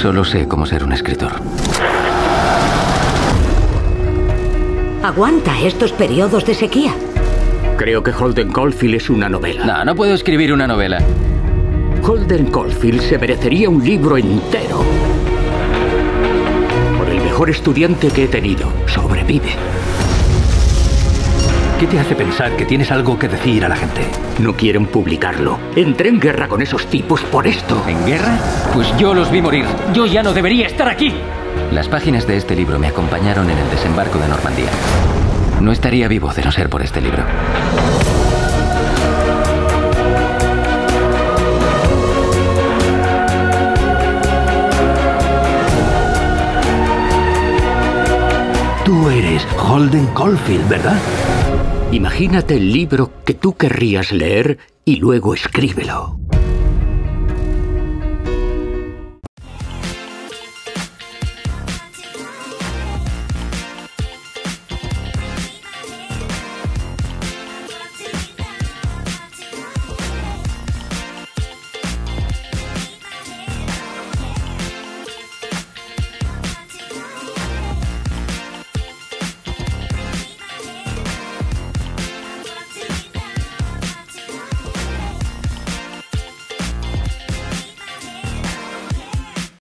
Solo sé cómo ser un escritor. Aguanta estos periodos de sequía. Creo que Holden Caulfield es una novela. No, no puedo escribir una novela. Holden Caulfield se merecería un libro entero. Por el mejor estudiante que he tenido. Sobrevive. ¿Qué te hace pensar que tienes algo que decir a la gente? No quieren publicarlo. Entré en guerra con esos tipos por esto. ¿En guerra? Pues yo los vi morir. Yo ya no debería estar aquí. Las páginas de este libro me acompañaron en el desembarco de Normandía. No estaría vivo de no ser por este libro. Tú eres Holden Caulfield, ¿verdad? Imagínate el libro que tú querrías leer y luego escríbelo.